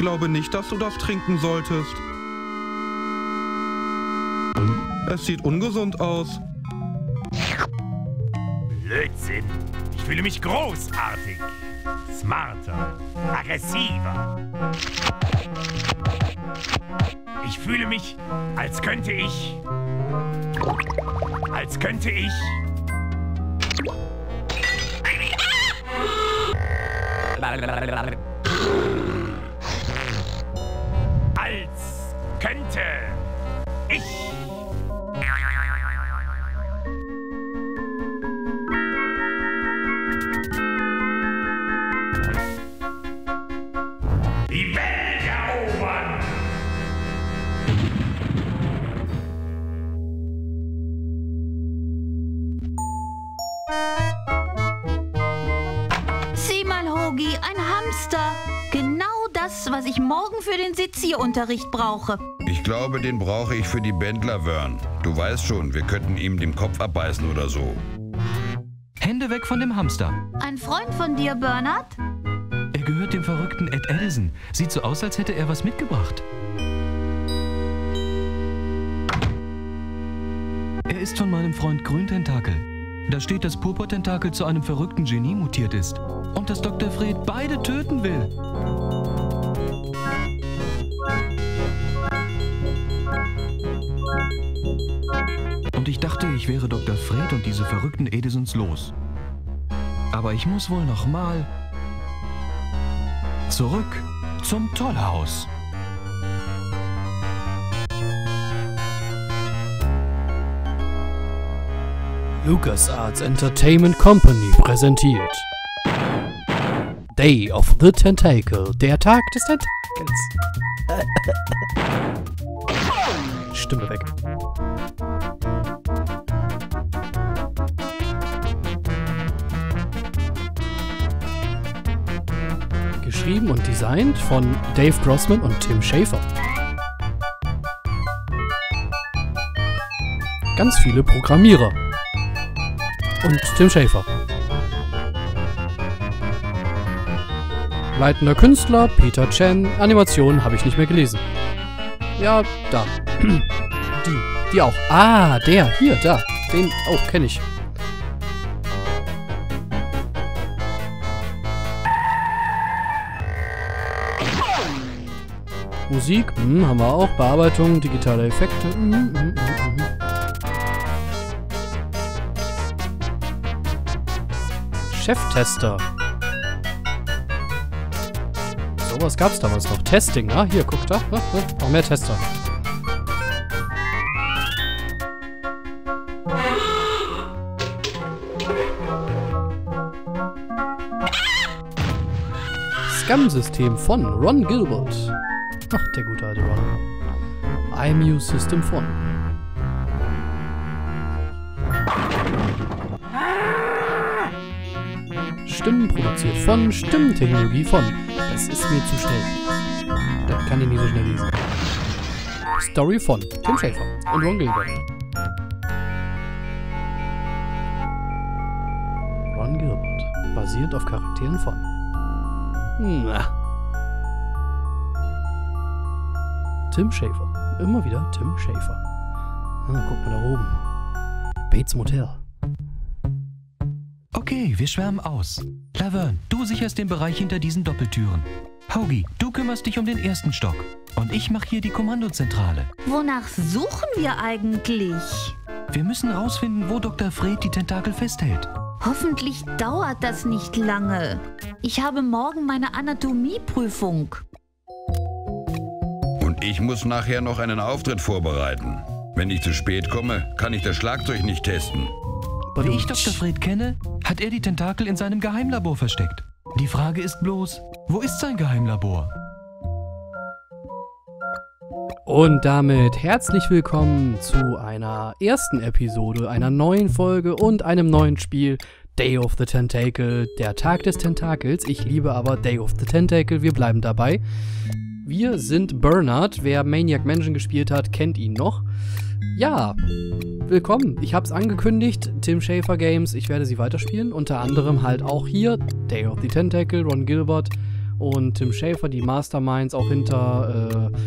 glaube nicht, dass du das trinken solltest. Es sieht ungesund aus. Blödsinn. Ich fühle mich großartig. Smarter. Aggressiver. Ich fühle mich, als könnte ich... Als könnte ich... könnte ich... Sieh mal, Hogi, ein Hamster. Das, was ich morgen für den Sezierunterricht brauche. Ich glaube, den brauche ich für die Bändler, Wern. Du weißt schon, wir könnten ihm den Kopf abbeißen oder so. Hände weg von dem Hamster. Ein Freund von dir, Bernhard? Er gehört dem verrückten Ed Edison. Sieht so aus, als hätte er was mitgebracht. Er ist von meinem Freund Grüntentakel. Da steht, dass Purpurtentakel zu einem verrückten Genie mutiert ist. Und dass Dr. Fred beide töten will. Ich dachte, ich wäre Dr. Fred und diese verrückten Edisons los. Aber ich muss wohl noch mal zurück zum Tollhaus. LucasArts Entertainment Company präsentiert Day of the Tentacle, der Tag des Tentakels. Stimme weg. Geschrieben und designt von Dave Grossman und Tim Schafer. Ganz viele Programmierer. Und Tim Schafer. Leitender Künstler Peter Chen. Animation habe ich nicht mehr gelesen. Ja, da. Die. Die auch. Ah, der. Hier, da. Den. Oh, kenne ich. Musik, hm, haben wir auch. Bearbeitung, digitale Effekte. Mhm, mhm, mhm, mhm. Cheftester. Sowas gab's damals noch. Testing, ah, hier, guck da. Noch mehr Tester. Scam-System von Ron Gilbert. Ach, der gute alte Ron. IMU System von. Stimmen produziert von, Stimmtechnologie von. Das ist mir zu schnell. Das kann ich nicht so schnell lesen. Story von Tim Schafer und Ron Gilbert. Ron Gilbert. Basiert auf Charakteren von. Na. Tim Schafer. Immer wieder Tim Schafer. Ah, guck mal da oben. Bates Motel. Okay, wir schwärmen aus. Laverne, du sicherst den Bereich hinter diesen Doppeltüren. Haugi, du kümmerst dich um den ersten Stock. Und ich mache hier die Kommandozentrale. Wonach suchen wir eigentlich? Wir müssen rausfinden, wo Dr. Fred die Tentakel festhält. Hoffentlich dauert das nicht lange. Ich habe morgen meine Anatomieprüfung. Ich muss nachher noch einen Auftritt vorbereiten. Wenn ich zu spät komme, kann ich das Schlagzeug nicht testen. Wie ich Dr. Fred kenne, hat er die Tentakel in seinem Geheimlabor versteckt. Die Frage ist bloß, wo ist sein Geheimlabor? Und damit herzlich willkommen zu einer ersten Episode, einer neuen Folge und einem neuen Spiel Day of the Tentacle, der Tag des Tentakels. Ich liebe aber Day of the Tentacle, wir bleiben dabei. Wir sind Bernard, wer Maniac Mansion gespielt hat, kennt ihn noch. Ja, willkommen. Ich habe es angekündigt, Tim Schafer Games, ich werde sie weiterspielen. Unter anderem halt auch hier Day of the Tentacle, Ron Gilbert und Tim Schafer, die Masterminds auch hinter äh,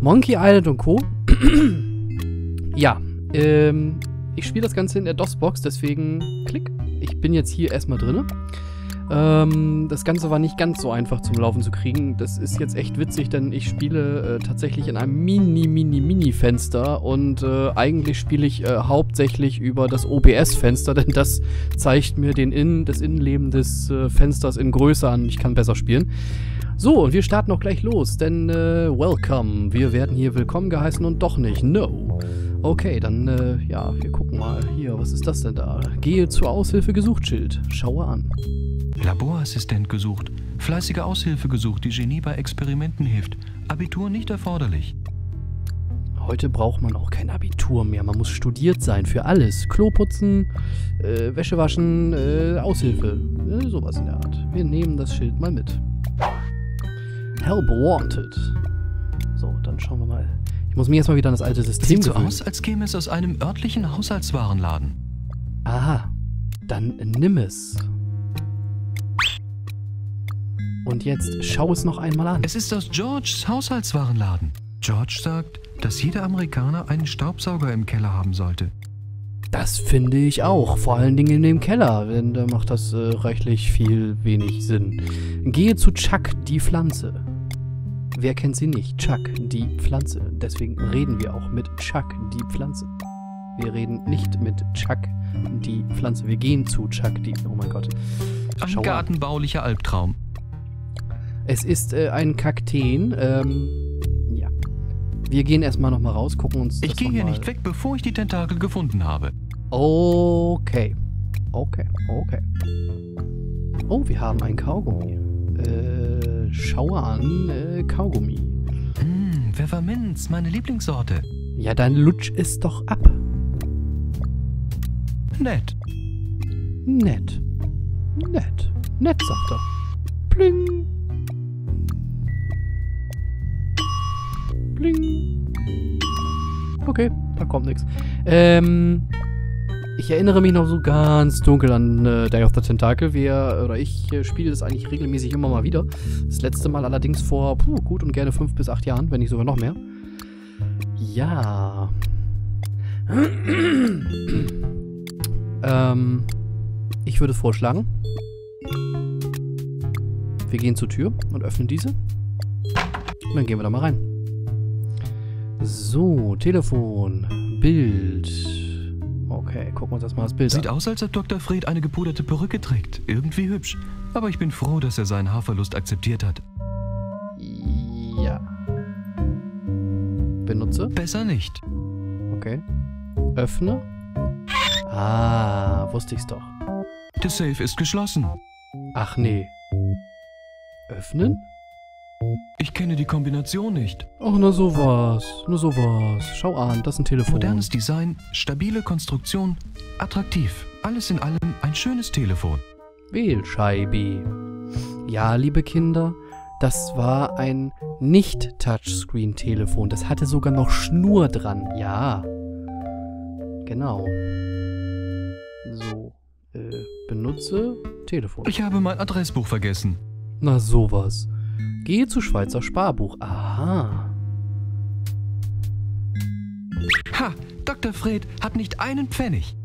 Monkey Island und Co. ja, ähm, ich spiele das Ganze in der DOS-Box, deswegen klick. Ich bin jetzt hier erstmal drin. Ähm, das Ganze war nicht ganz so einfach zum Laufen zu kriegen. Das ist jetzt echt witzig, denn ich spiele äh, tatsächlich in einem mini, mini, mini Fenster und äh, eigentlich spiele ich äh, hauptsächlich über das OBS-Fenster, denn das zeigt mir den Innen, das Innenleben des äh, Fensters in Größe an. Ich kann besser spielen. So, und wir starten auch gleich los, denn äh, welcome. Wir werden hier willkommen geheißen und doch nicht. No. Okay, dann, äh, ja, wir gucken mal. Hier, was ist das denn da? Gehe zur Aushilfe gesucht, Schild. Schaue an. Laborassistent gesucht. Fleißige Aushilfe gesucht, die Genie bei Experimenten hilft. Abitur nicht erforderlich. Heute braucht man auch kein Abitur mehr. Man muss studiert sein für alles. Klo putzen, äh, Wäsche waschen, äh, Aushilfe. Äh, sowas in der Art. Wir nehmen das Schild mal mit. Help wanted. So, dann schauen wir mal. Ich muss mir erstmal wieder an das alte System Sieht so gewöhnen. aus, als käme es aus einem örtlichen Haushaltswarenladen. Aha, dann nimm es. Und jetzt schau es noch einmal an. Es ist aus Georges Haushaltswarenladen. George sagt, dass jeder Amerikaner einen Staubsauger im Keller haben sollte. Das finde ich auch. Vor allen Dingen in dem Keller, denn da macht das äh, reichlich viel wenig Sinn. Gehe zu Chuck, die Pflanze. Wer kennt sie nicht? Chuck, die Pflanze. Deswegen reden wir auch mit Chuck, die Pflanze. Wir reden nicht mit Chuck, die Pflanze. Wir gehen zu Chuck, die... Oh mein Gott. Ein Schau an. gartenbaulicher Albtraum. Es ist äh, ein Kakteen. Ähm, ja. Wir gehen erstmal nochmal raus, gucken uns Ich gehe hier nicht weg, bevor ich die Tentakel gefunden habe. Okay. Okay, okay. Oh, wir haben ein Kaugummi. Äh, schaue an, äh, Kaugummi. Hm, Pfefferminz, meine Lieblingssorte. Ja, dann lutsch es doch ab. Nett. Nett. Nett. Nett, sagt er. Pling. Pling. Okay, da kommt nichts. Ähm, ich erinnere mich noch so ganz dunkel an äh, Day of the Tentacle. Wir, oder ich äh, spiele das eigentlich regelmäßig immer mal wieder. Das letzte Mal allerdings vor puh, gut und gerne fünf bis acht Jahren, wenn nicht sogar noch mehr. Ja. ähm, ich würde vorschlagen, wir gehen zur Tür und öffnen diese. Und dann gehen wir da mal rein. So, Telefon, Bild. Okay, gucken wir uns erstmal das Bild Sieht an. aus, als ob Dr. Fred eine gepuderte Perücke trägt. Irgendwie hübsch. Aber ich bin froh, dass er seinen Haarverlust akzeptiert hat. Ja. Benutze. Besser nicht. Okay. Öffne. Ah, wusste ich's doch. Der Safe ist geschlossen. Ach nee. Öffnen? Ich kenne die Kombination nicht. Ach, na sowas. Na sowas. Schau an, das ist ein Telefon. Modernes Design, stabile Konstruktion, attraktiv. Alles in allem ein schönes Telefon. Wählscheibe. Ja, liebe Kinder, das war ein Nicht-Touchscreen-Telefon. Das hatte sogar noch Schnur dran. Ja. Genau. So. Äh, benutze Telefon. Ich habe mein Adressbuch vergessen. Na sowas. Gehe zu Schweizer Sparbuch. Aha. Ha! Dr. Fred hat nicht einen Pfennig.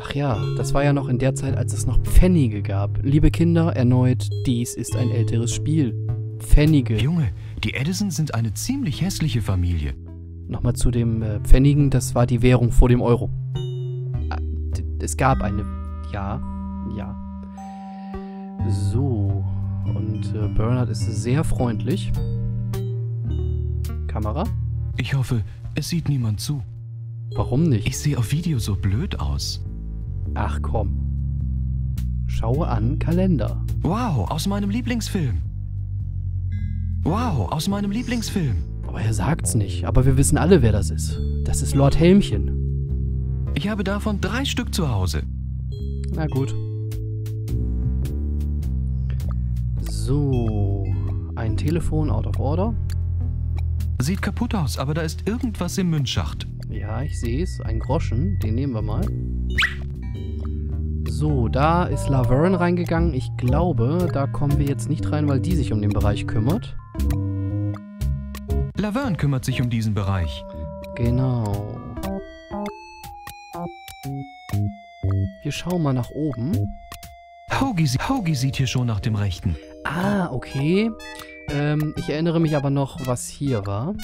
Ach ja, das war ja noch in der Zeit, als es noch Pfennige gab. Liebe Kinder, erneut, dies ist ein älteres Spiel. Pfennige. Junge, die Edison sind eine ziemlich hässliche Familie. Nochmal zu dem äh, Pfennigen, das war die Währung vor dem Euro. Ah, Es gab eine. Ja, ja. So. Und äh, Bernhard ist sehr freundlich. Kamera? Ich hoffe, es sieht niemand zu. Warum nicht? Ich sehe auf Video so blöd aus. Ach komm. Schaue an Kalender. Wow, aus meinem Lieblingsfilm. Wow, aus meinem Lieblingsfilm. Aber er sagt's nicht. Aber wir wissen alle, wer das ist. Das ist Lord Helmchen. Ich habe davon drei Stück zu Hause. Na gut. So. Ein Telefon out of order. Sieht kaputt aus, aber da ist irgendwas im Mündschacht. Ja, ich sehe es. Ein Groschen. Den nehmen wir mal. So, da ist Laverne reingegangen. Ich glaube, da kommen wir jetzt nicht rein, weil die sich um den Bereich kümmert. Laverne kümmert sich um diesen Bereich. Genau. Wir schauen mal nach oben. Sie- Haugi sieht hier schon nach dem Rechten. Ah, okay. Ähm, ich erinnere mich aber noch, was hier war.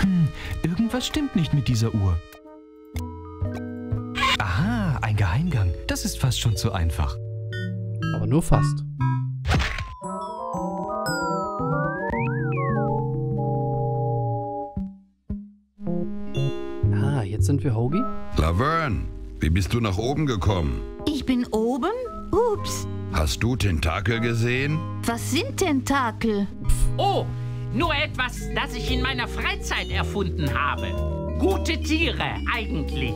Hm, irgendwas stimmt nicht mit dieser Uhr. Aha, ein Geheimgang. Das ist fast schon zu einfach. Aber nur fast. Ah, jetzt sind wir Hoagie. Laverne, wie bist du nach oben gekommen? Ich bin oben? Hast du Tentakel gesehen? Was sind Tentakel? Oh, nur etwas, das ich in meiner Freizeit erfunden habe. Gute Tiere eigentlich.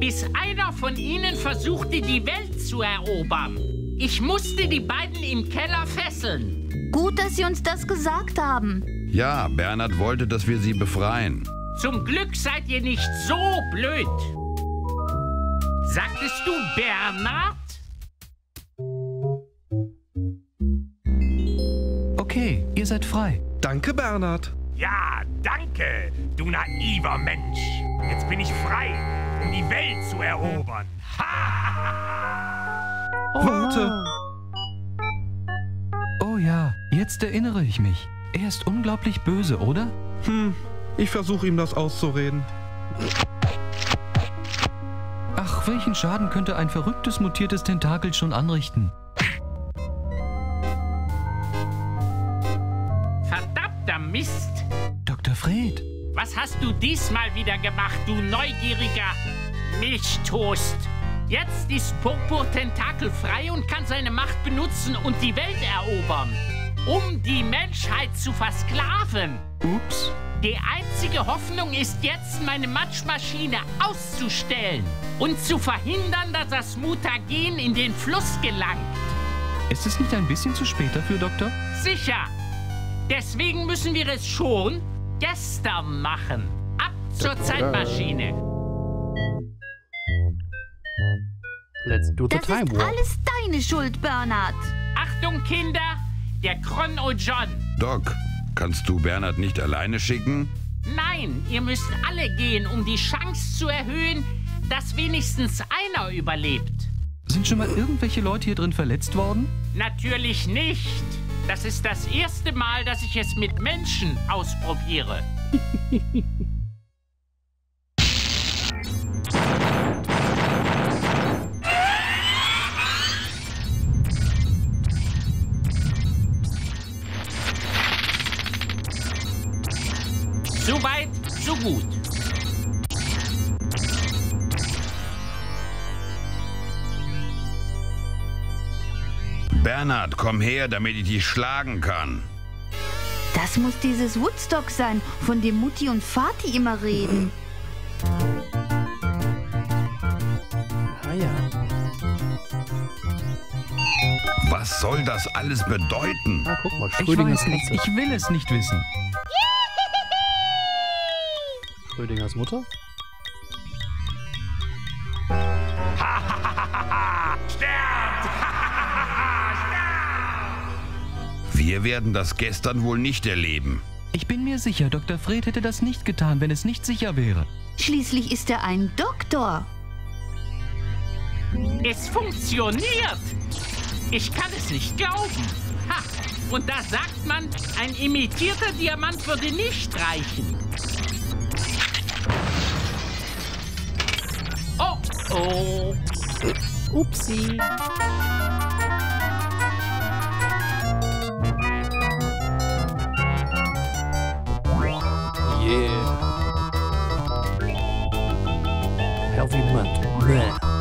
Bis einer von ihnen versuchte, die Welt zu erobern. Ich musste die beiden im Keller fesseln. Gut, dass Sie uns das gesagt haben. Ja, Bernhard wollte, dass wir sie befreien. Zum Glück seid ihr nicht so blöd. Sagtest du Bernhard? Ihr seid frei. Danke, Bernhard. Ja, danke, du naiver Mensch. Jetzt bin ich frei, um die Welt zu erobern. Oh, Warte. nein. Oh ja, jetzt erinnere ich mich. Er ist unglaublich böse, oder? Hm, ich versuche ihm das auszureden. Ach, welchen Schaden könnte ein verrücktes mutiertes Tentakel schon anrichten? Was hast du diesmal wieder gemacht, du neugieriger Milchtoast? Jetzt ist Purpur tentakelfrei und kann seine Macht benutzen und die Welt erobern. Um die Menschheit zu versklaven. ups. Die einzige Hoffnung ist jetzt, meine Matschmaschine auszustellen und zu verhindern, dass das Mutagen in den Fluss gelangt. Ist es nicht ein bisschen zu spät dafür, Doktor? Sicher. Deswegen müssen wir es schon gestern machen. Ab zur Zeitmaschine. Let's do the Das time ist alles deine Schuld, Bernhard. Achtung, Kinder! Der Kron John. Doc, kannst du Bernhard nicht alleine schicken? Nein, ihr müsst alle gehen, um die Chance zu erhöhen, dass wenigstens einer überlebt. Sind schon mal irgendwelche Leute hier drin verletzt worden? Natürlich nicht. Das ist das erste Mal, dass ich es mit Menschen ausprobiere. So weit, so gut. Bernhard, komm her, damit ich dich schlagen kann. Das muss dieses Woodstock sein, von dem Mutti und Vati immer reden. Ah ja. Was soll das alles bedeuten? Ah, guck mal, Ich Schrödingers weiß nicht. Ich will es nicht wissen. Schrödingers Mutter? Sterbt! Wir werden das gestern wohl nicht erleben. Ich bin mir sicher, Dr. Fred hätte das nicht getan, wenn es nicht sicher wäre. Schließlich ist er ein Doktor. Es funktioniert! Ich kann es nicht glauben. Ha! Und da sagt man, ein imitierter Diamant würde nicht reichen. Oh, oh. Upsi. Yeah. Heavy metal.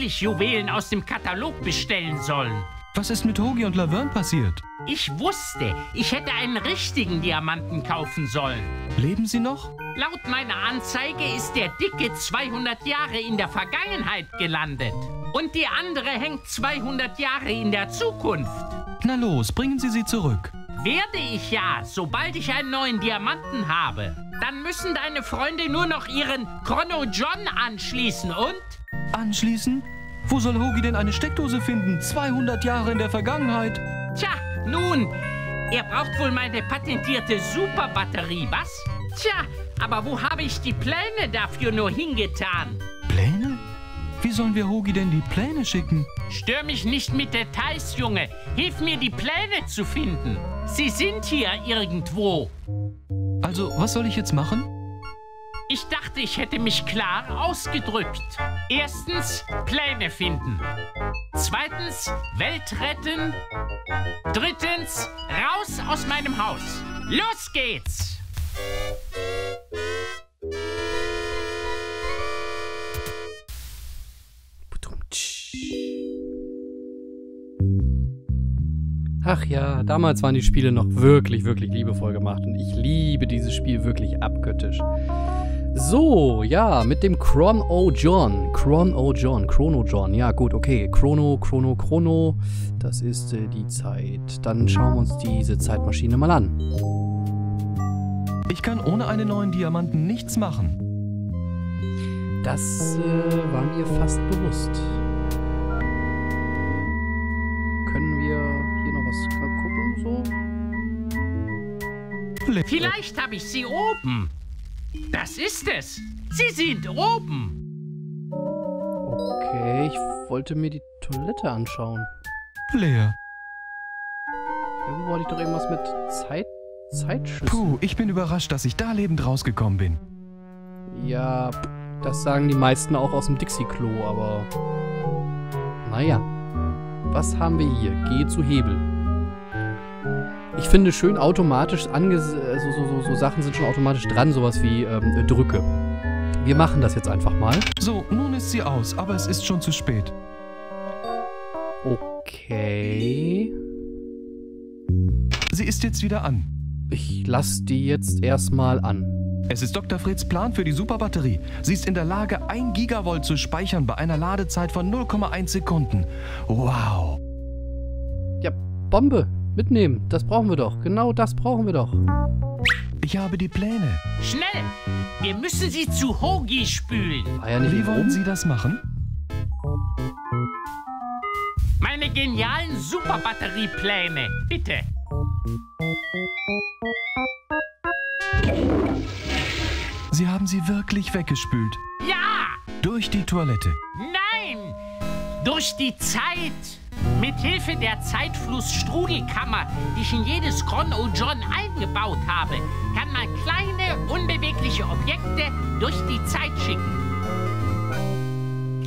Billigjuwelen aus dem Katalog bestellen sollen. Was ist mit Hogi und Laverne passiert? Ich wusste, ich hätte einen richtigen Diamanten kaufen sollen. Leben sie noch? Laut meiner Anzeige ist der Dicke 200 Jahre in der Vergangenheit gelandet. Und die andere hängt 200 Jahre in der Zukunft. Na los, bringen Sie sie zurück. Werde ich ja, sobald ich einen neuen Diamanten habe. Dann müssen deine Freunde nur noch ihren Chrono John anschließen und? Anschließen? Wo soll Hogi denn eine Steckdose finden? 200 Jahre in der Vergangenheit. Tja, nun, er braucht wohl meine patentierte Superbatterie, was? Tja, aber wo habe ich die Pläne dafür nur hingetan? Pläne? Wie sollen wir Hogi denn die Pläne schicken? Stör mich nicht mit Details, Junge. Hilf mir, die Pläne zu finden. Sie sind hier irgendwo. Also, was soll ich jetzt machen? Ich dachte, ich hätte mich klar ausgedrückt. Erstens, Pläne finden. Zweitens, Welt retten. Drittens, raus aus meinem Haus. Los geht's! Ach ja, damals waren die Spiele noch wirklich, wirklich liebevoll gemacht und ich liebe dieses Spiel wirklich abgöttisch. So, ja, mit dem Chrono John. Chrono John, Chrono John. Ja, gut, okay. Chrono, Chrono, Chrono. Das ist äh, die Zeit. Dann schauen wir uns diese Zeitmaschine mal an. Ich kann ohne einen neuen Diamanten nichts machen. Das äh, war mir fast bewusst. Le Vielleicht habe ich sie oben. Das ist es. Sie sind oben. Okay, ich wollte mir die Toilette anschauen. leer. Irgendwo hatte ich doch irgendwas mit Zeit, Zeitschlüssel. Puh, ich bin überrascht, dass ich da lebend rausgekommen bin. Ja, das sagen die meisten auch aus dem Dixie-Klo, aber... Naja. Was haben wir hier? Gehe zu Hebel. Ich finde schön automatisch anges... Also so, so, so Sachen sind schon automatisch dran, sowas wie ähm, Drücke. Wir machen das jetzt einfach mal. So, nun ist sie aus, aber es ist schon zu spät. Okay. Sie ist jetzt wieder an. Ich lasse die jetzt erstmal an. Es ist Dr. Freds Plan für die Superbatterie. Sie ist in der Lage, 1 Gigavolt zu speichern bei einer Ladezeit von 0,1 Sekunden. Wow. Ja, Bombe. Mitnehmen. Das brauchen wir doch. Genau das brauchen wir doch. Ich habe die Pläne. Schnell! Wir müssen sie zu Hogi spülen. War ja nicht Wie wollen? Sie das machen? Meine genialen Superbatteriepläne. Bitte. Sie haben sie wirklich weggespült. Ja! Durch die Toilette. Nein! Durch die Zeit! Mit Hilfe der Zeitflussstrudelkammer, die ich in jedes Chrono John eingebaut habe, kann man kleine, unbewegliche Objekte durch die Zeit schicken.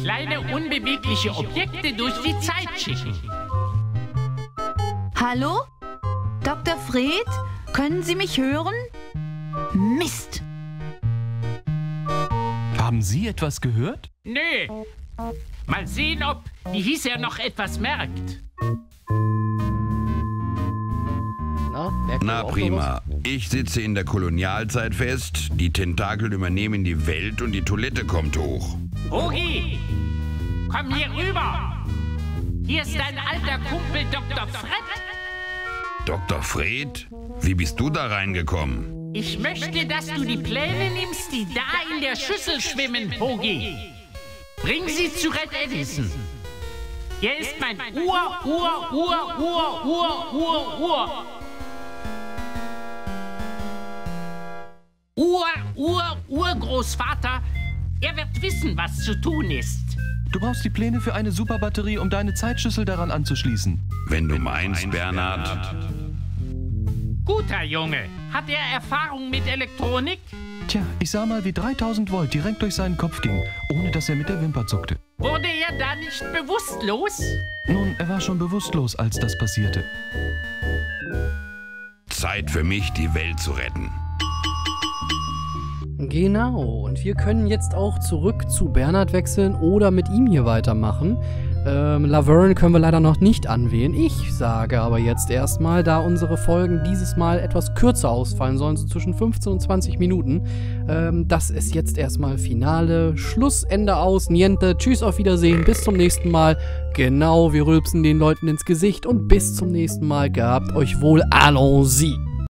Kleine, unbewegliche Objekte durch die Zeit schicken. Hallo? Dr. Fred? Können Sie mich hören? Mist! Haben Sie etwas gehört? Nö. Mal sehen, ob die hieß ja noch etwas merkt. Na, Na prima. Ich sitze in der Kolonialzeit fest, die Tentakel übernehmen die Welt und die Toilette kommt hoch. Hogi, komm hier rüber. Hier ist dein alter Kumpel Dr. Fred. Dr. Fred, wie bist du da reingekommen? Ich möchte, dass du die Pläne nimmst, die da in der Schüssel schwimmen, Hogi. Bring sie zu Red Edison. Er ist mein Ur, Ur, Ur, Ur, Ur, Ur, Ur. Ur, Ur, Urgroßvater. Er wird wissen, was zu tun ist. Du brauchst die Pläne für eine Superbatterie, um deine Zeitschüssel daran anzuschließen. Wenn du meinst, Bernhard. Guter Junge. Hat er Erfahrung mit Elektronik? Tja, ich sah mal, wie 3000 Volt direkt durch seinen Kopf ging, ohne dass er mit der Wimper zuckte. Wurde er da nicht bewusstlos? Nun, er war schon bewusstlos, als das passierte. Zeit für mich, die Welt zu retten. Genau, und wir können jetzt auch zurück zu Bernhard wechseln oder mit ihm hier weitermachen. Ähm, Laverne können wir leider noch nicht anwählen. Ich sage aber jetzt erstmal, da unsere Folgen dieses Mal etwas kürzer ausfallen sollen, so zwischen 15 und 20 Minuten, ähm, das ist jetzt erstmal Finale. Schluss, Ende aus, Niente. Tschüss, auf Wiedersehen, bis zum nächsten Mal. Genau, wir rülpsen den Leuten ins Gesicht und bis zum nächsten Mal. Gehabt euch wohl. Allons-y.